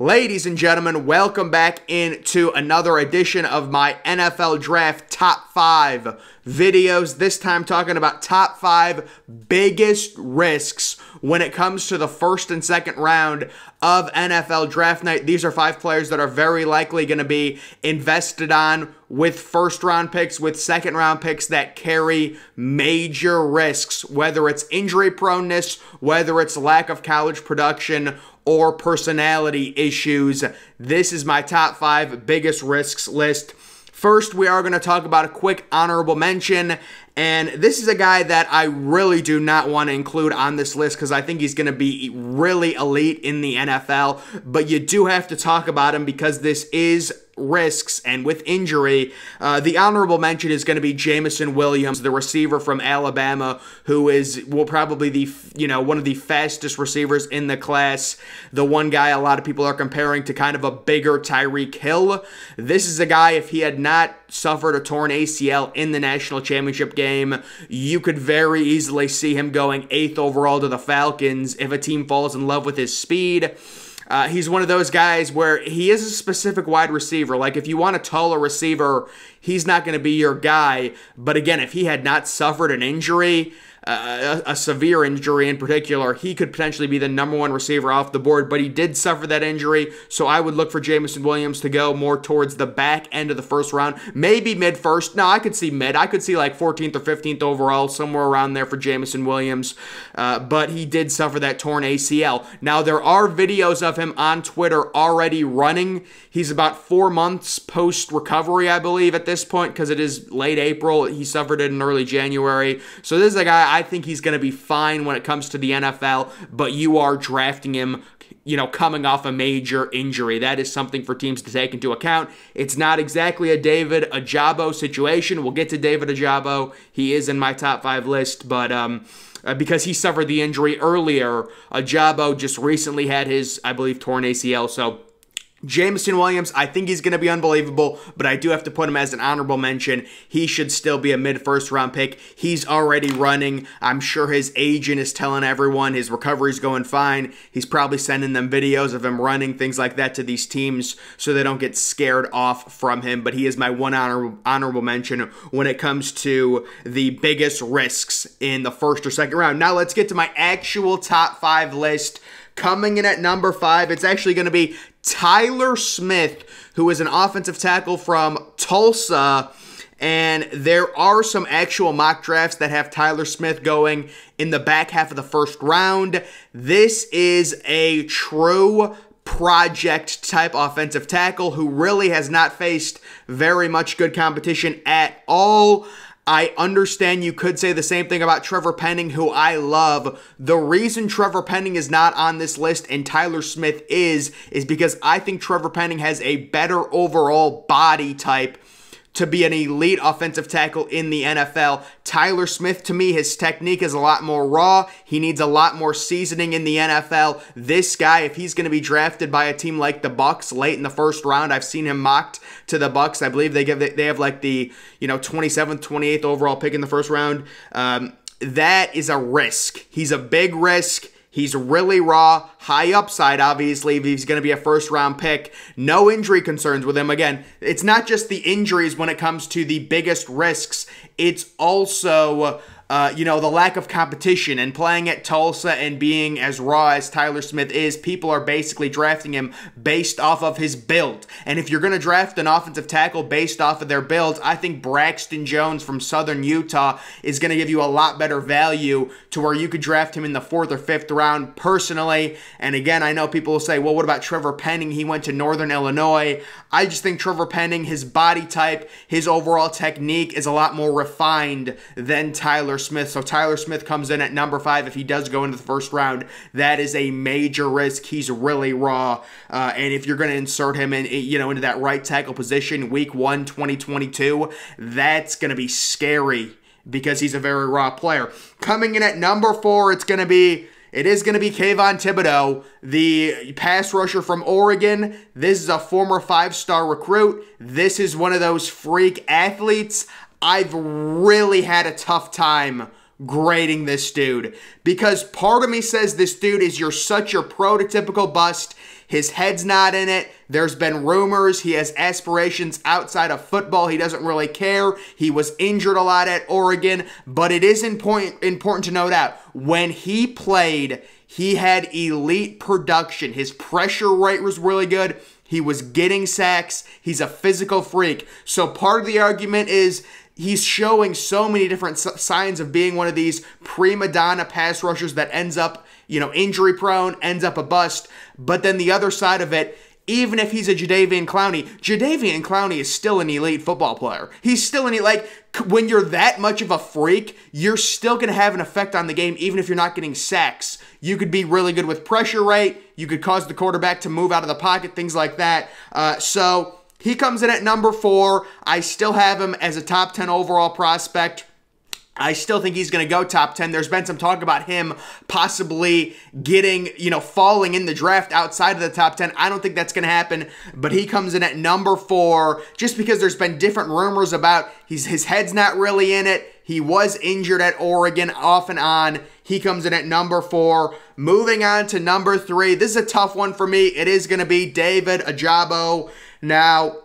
Ladies and gentlemen, welcome back into another edition of my NFL Draft Top 5 videos. This time talking about top 5 biggest risks when it comes to the first and second round of NFL Draft Night. These are five players that are very likely going to be invested on with first round picks, with second round picks that carry major risks, whether it's injury proneness, whether it's lack of college production, or personality issues. This is my top five biggest risks list. First, we are going to talk about a quick honorable mention. And this is a guy that I really do not want to include on this list because I think he's going to be really elite in the NFL. But you do have to talk about him because this is risks and with injury. Uh, the honorable mention is going to be Jameson Williams, the receiver from Alabama, who is will probably the you know one of the fastest receivers in the class. The one guy a lot of people are comparing to kind of a bigger Tyreek Hill. This is a guy if he had not suffered a torn ACL in the national championship game, you could very easily see him going eighth overall to the Falcons if a team falls in love with his speed. Uh, he's one of those guys where he is a specific wide receiver. Like if you want a taller receiver, he's not going to be your guy. But again, if he had not suffered an injury, a, a, severe injury in particular, he could potentially be the number one receiver off the board, but he did suffer that injury, so I would look for Jameson Williams to go more towards the back end of the first round, maybe mid first. No, I could see mid. I could see like 14th or 15th overall, somewhere around there for Jameson Williams, uh, but he did suffer that torn ACL. Now, there are videos of him on Twitter already running. He's about four months post recovery, I believe, at this point, because it is late April. He suffered it in early January. So this is a guy I think he's going to be fine when it comes to the NFL, but you are drafting him you know, coming off a major injury. That is something for teams to take into account. It's not exactly a David Ojabo situation. We'll get to David Ojabo. He is in my top five list, but um, uh, because he suffered the injury earlier, Ojabo just recently had his, I believe, torn ACL. So Jameson Williams, I think he's going to be unbelievable, but I do have to put him as an honorable mention. He should still be a mid first round pick. He's already running. I'm sure his agent is telling everyone his recovery's going fine. He's probably sending them videos of him running, things like that to these teams so they don't get scared off from him. But he is my one honor, honorable mention when it comes to the biggest risks in the first or second round. Now let's get to my actual top five list. Coming in at number five, it's actually going to be Tyler Smith, who is an offensive tackle from Tulsa. And there are some actual mock drafts that have Tyler Smith going in the back half of the first round. This is a true project type offensive tackle who really has not faced very much good competition at all. I understand you could say the same thing about Trevor Penning, who I love. The reason Trevor Penning is not on this list and Tyler Smith is, is because I think Trevor Penning has a better overall body type to be an elite offensive tackle in the NFL. Tyler Smith, to me, his technique is a lot more raw. He needs a lot more seasoning in the NFL. This guy, if he's going to be drafted by a team like the Bucks late in the first round, I've seen him mocked to the Bucks. I believe they give they have like the you know 27th, 28th overall pick in the first round. Um, that is a risk. He's a big risk. He's really raw, high upside, obviously, he's going to be a first round pick. No injury concerns with him. Again, it's not just the injuries when it comes to the biggest risks, it's also uh, you know, the lack of competition and playing at Tulsa and being as raw as Tyler Smith is, people are basically drafting him based off of his build. And if you're going to draft an offensive tackle based off of their builds, I think Braxton Jones from Southern Utah is going to give you a lot better value to where you could draft him in the fourth or fifth round personally. And again, I know people will say, well, what about Trevor Penning? He went to Northern Illinois. I just think Trevor Penning, his body type, his overall technique is a lot more refined than Tyler Smith. So Tyler Smith comes in at number five. If he does go into the first round, that is a major risk. He's really raw. Uh, and if you're going to insert him in, you know, into that right tackle position week one, 2022, that's going to be scary because he's a very raw player. Coming in at number four, it's going to be it is going to be Kayvon Thibodeaux, the pass rusher from Oregon. This is a former five star recruit. This is one of those freak athletes. I've really had a tough time grading this dude because part of me says this dude is your such your prototypical bust. His head's not in it. There's been rumors he has aspirations outside of football. He doesn't really care. He was injured a lot at Oregon, but it is important important to note out when he played, he had elite production. His pressure rate was really good. He was getting sacks. He's a physical freak. So part of the argument is he's showing so many different signs of being one of these prima donna pass rushers that ends up, you know, injury prone, ends up a bust. But then the other side of it, even if he's a Jadeveon Clowney, Jadeveon Clowney is still an elite football player. He's still an elite, like, when you're that much of a freak, you're still going to have an effect on the game, even if you're not getting sacks. You could be really good with pressure rate. You could cause the quarterback to move out of the pocket, things like that. Uh, so he comes in at number four. I still have him as a top 10 overall prospect. I still think he's going to go top 10. There's been some talk about him possibly getting, you know, falling in the draft outside of the top 10. I don't think that's going to happen, but he comes in at number four just because there's been different rumors about he's, his head's not really in it. He was injured at Oregon off and on. He comes in at number four. Moving on to number three. This is a tough one for me. It is going to be David Ojabo. Now,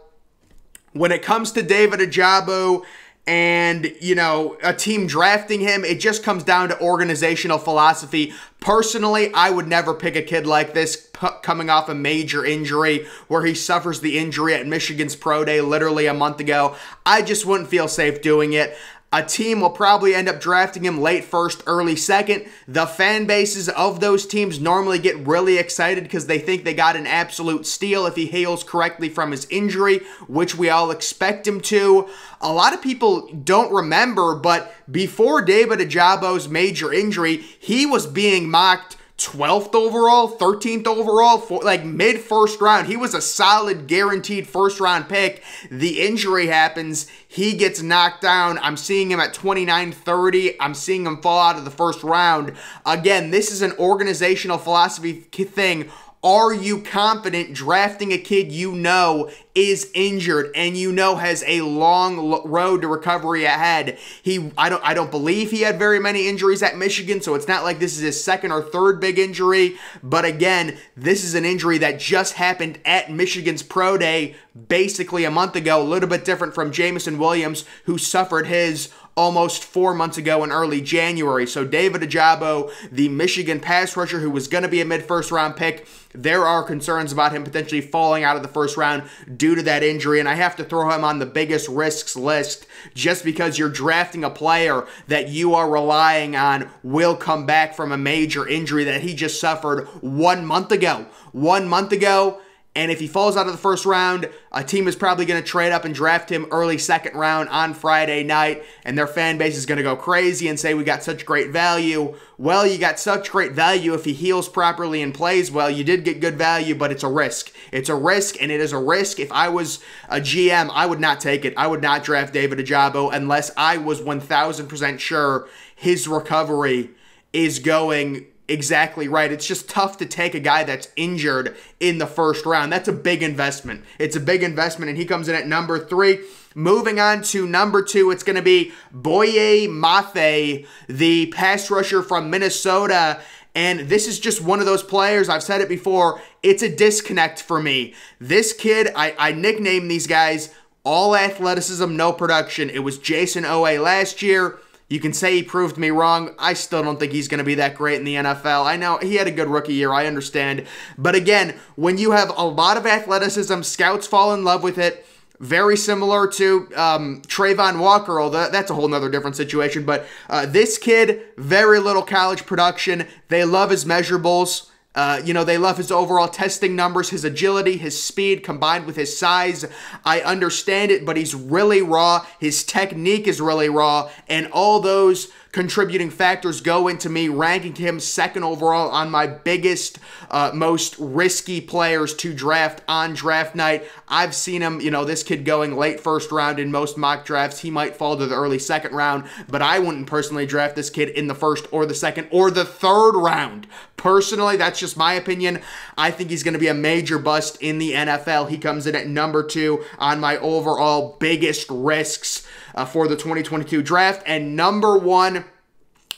when it comes to David Ojabo, and you know a team drafting him it just comes down to organizational philosophy. Personally i would never pick a kid like this coming off a major injury where he suffers the injury at michigan's pro day literally a month ago. I just wouldn't feel safe doing it a team will probably end up drafting him late first, early second. The fan bases of those teams normally get really excited because they think they got an absolute steal if he heals correctly from his injury, which we all expect him to. A lot of people don't remember, but before David Ojabo's major injury, he was being mocked 12th overall, 13th overall, for, like mid first round. He was a solid guaranteed first round pick. The injury happens. He gets knocked down. I'm seeing him at 29 30. I'm seeing him fall out of the first round. Again, this is an organizational philosophy thing are you confident drafting a kid you know is injured and you know has a long road to recovery ahead? He I don't I don't believe he had very many injuries at Michigan, so it's not like this is his second or third big injury, but again, this is an injury that just happened at Michigan's pro day basically a month ago, a little bit different from Jameson Williams who suffered his almost four months ago in early January. So David Ojabo, the Michigan pass rusher who was going to be a mid-first round pick, there are concerns about him potentially falling out of the first round due to that injury, and I have to throw him on the biggest risks list just because you're drafting a player that you are relying on will come back from a major injury that he just suffered one month ago. One month ago, and if he falls out of the first round, a team is probably going to trade up and draft him early second round on Friday night, and their fan base is going to go crazy and say, We got such great value. Well, you got such great value if he heals properly and plays well. You did get good value, but it's a risk. It's a risk, and it is a risk. If I was a GM, I would not take it. I would not draft David Ojabo unless I was 1000% sure his recovery is going exactly right. It's just tough to take a guy that's injured in the first round. That's a big investment. It's a big investment, and he comes in at number three. Moving on to number two, it's going to be Boye Mafe, the pass rusher from Minnesota. And this is just one of those players, I've said it before, it's a disconnect for me. This kid, I, I nicknamed these guys all athleticism, no production. It was Jayson Oweh last year. You can say he proved me wrong. I still don't think he's going to be that great in the NFL. I know he had a good rookie year, I understand. But again, when you have a lot of athleticism, scouts fall in love with it. Very similar to um, Travon Walker, although that's a whole nother different situation. But uh, this kid, very little college production. They love his measurables. Uh, you know, they love his overall testing numbers, his agility, his speed combined with his size. I understand it, but he's really raw. His technique is really raw. And all those contributing factors go into me ranking him second overall on my biggest, uh, most risky players to draft on draft night. I've seen him, you know, this kid going late first round in most mock drafts. He might fall to the early second round, but I wouldn't personally draft this kid in the first or the second or the third round. Personally, that's just my opinion. I think he's going to be a major bust in the NFL. He comes in at number two on my overall biggest risks uh, for the 2022 draft. And number one,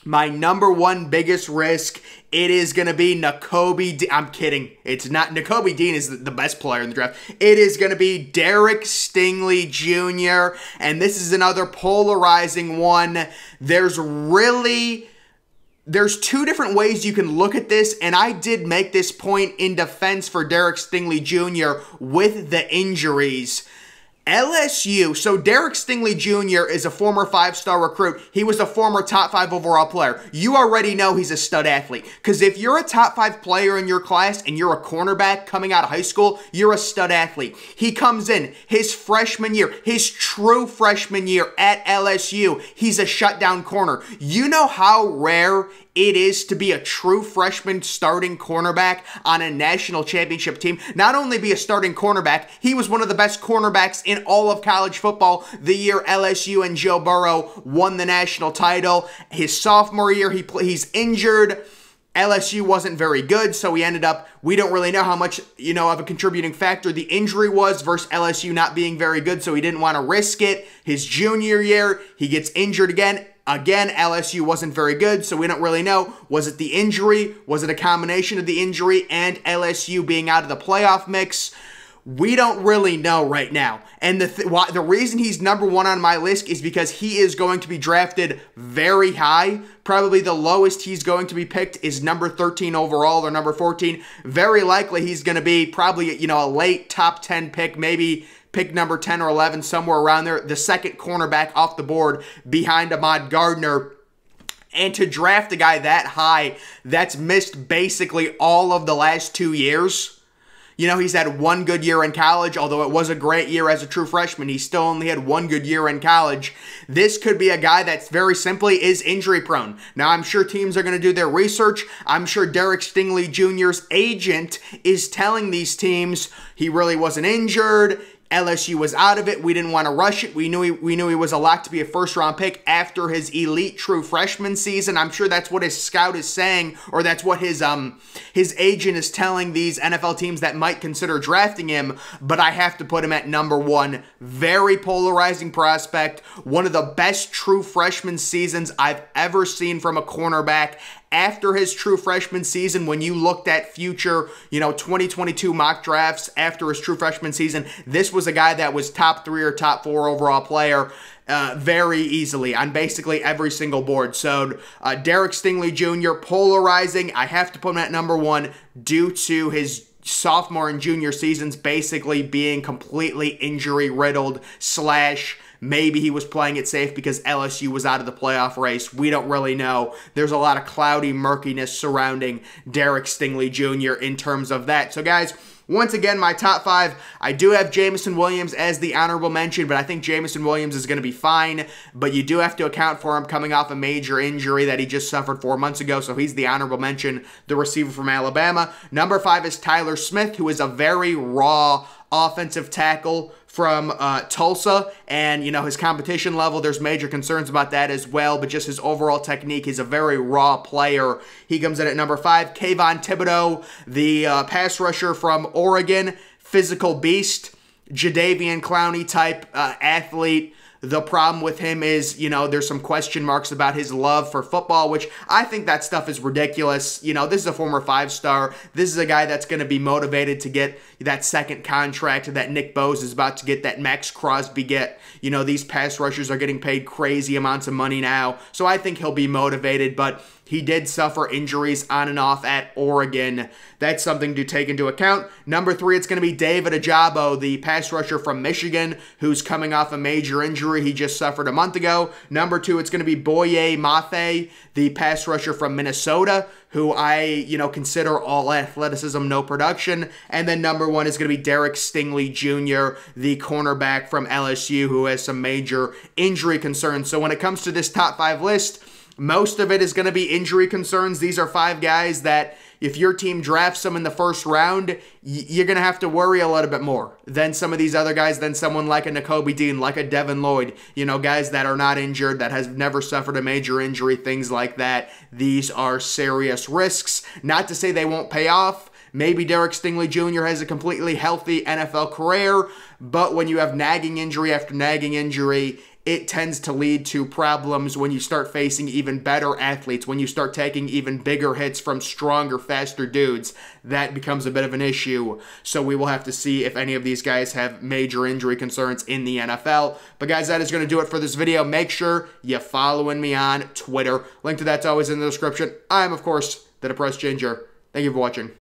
my number one biggest risk, it is going to be Nakobe. De- I'm kidding. It's not. Nakobe Dean is the best player in the draft. It is going to be Derek Stingley Jr. And this is another polarizing one. There's really there's two different ways you can look at this, and I did make this point in defense for Derek Stingley Jr. with the injuries. LSU, so Derek Stingley Jr. is a former five star recruit. He was a former top five overall player. You already know he's a stud athlete. Because if you're a top five player in your class and you're a cornerback coming out of high school, you're a stud athlete. He comes in his freshman year, his true freshman year at LSU. He's a shutdown corner. You know how rare it is to be a true freshman starting cornerback on a national championship team. Not only be a starting cornerback, he was one of the best cornerbacks in all of college football the year LSU and Joe Burrow won the national title. His sophomore year, he he's injured. LSU wasn't very good, so we ended up, we don't really know how much, you know, of a contributing factor the injury was versus LSU not being very good, so he didn't want to risk it. His junior year, he gets injured again. Again, LSU wasn't very good, so we don't really know. Was it the injury? Was it a combination of the injury and LSU being out of the playoff mix? We don't really know right now. And the th- why, the reason he's number one on my list is because he is going to be drafted very high. Probably the lowest he's going to be picked is number 13 overall or number 14. Very likely he's going to be probably, you know, a late top 10 pick, maybe pick number 10 or 11, somewhere around there, the second cornerback off the board behind Ahmad Gardner. And to draft a guy that high that's missed basically all of the last two years you know, he's had one good year in college, although it was a great year as a true freshman. He still only had one good year in college. This could be a guy that's very simply is injury prone. Now, I'm sure teams are going to do their research. I'm sure Derek Stingley Jr.'s agent is telling these teams he really wasn't injured. LSU was out of it. We didn't want to rush it. We knew he, we knew he was a lock to be a first round pick after his elite true freshman season. I'm sure that's what his scout is saying, or that's what his um his agent is telling these NFL teams that might consider drafting him. But I have to put him at number one. Very polarizing prospect. One of the best true freshman seasons I've ever seen from a cornerback after his true freshman season, when you looked at future, you know, 2022 mock drafts after his true freshman season, this was a guy that was top three or top four overall player. Uh, very easily on basically every single board. So, uh, Derek Stingley Jr., polarizing. I have to put him at number one due to his sophomore and junior seasons basically being completely injury riddled slash Maybe he was playing it safe because LSU was out of the playoff race. We don't really know. There's a lot of cloudy murkiness surrounding Derek Stingley Jr. in terms of that. So, guys, once again, my top five, I do have Jameson Williams as the honorable mention, but I think Jameson Williams is going to be fine. But you do have to account for him coming off a major injury that he just suffered four months ago, so he's the honorable mention, the receiver from Alabama. Number five is Tyler Smith, who is a very raw offensive tackle from uh, Tulsa, and you know his competition level. There's major concerns about that as well, but just his overall technique. He's a very raw player. He comes in at number five. Kayvon Thibodeaux, the uh, pass rusher from Oregon, physical beast, Jadeveon Clowney type uh, athlete. The problem with him is, you know, there's some question marks about his love for football, which I think that stuff is ridiculous. You know, this is a former five star. This is a guy that's going to be motivated to get that second contract that Nick Bosa is about to get, that Maxx Crosby get. You know, these pass rushers are getting paid crazy amounts of money now. So I think he'll be motivated, but he did suffer injuries on and off at Oregon. That's something to take into account. Number three, it's going to be David Ojabo, the pass rusher from Michigan, who's coming off a major injury he just suffered a month ago. Number two, it's going to be Boye Mafe, the pass rusher from Minnesota, who I, you know, consider all athleticism, no production. And then number one is going to be Derek Stingley Jr., the cornerback from LSU, who has some major injury concerns. So when it comes to this top five list, most of it is going to be injury concerns. These are five guys that if your team drafts them in the first round, you're going to have to worry a little bit more than some of these other guys, than someone like a Nakobe Dean, like a Devin Lloyd, you know, guys that are not injured, that has never suffered a major injury, things like that. These are serious risks. Not to say they won't pay off. Maybe Derek Stingley Jr. has a completely healthy NFL career, but when you have nagging injury after nagging injury, it tends to lead to problems when you start facing even better athletes, when you start taking even bigger hits from stronger, faster dudes. That becomes a bit of an issue. So we will have to see if any of these guys have major injury concerns in the NFL. But guys, that is going to do it for this video. Make sure you're following me on Twitter. Link to that's always in the description. I'm, of course, the Depressed Ginger. Thank you for watching.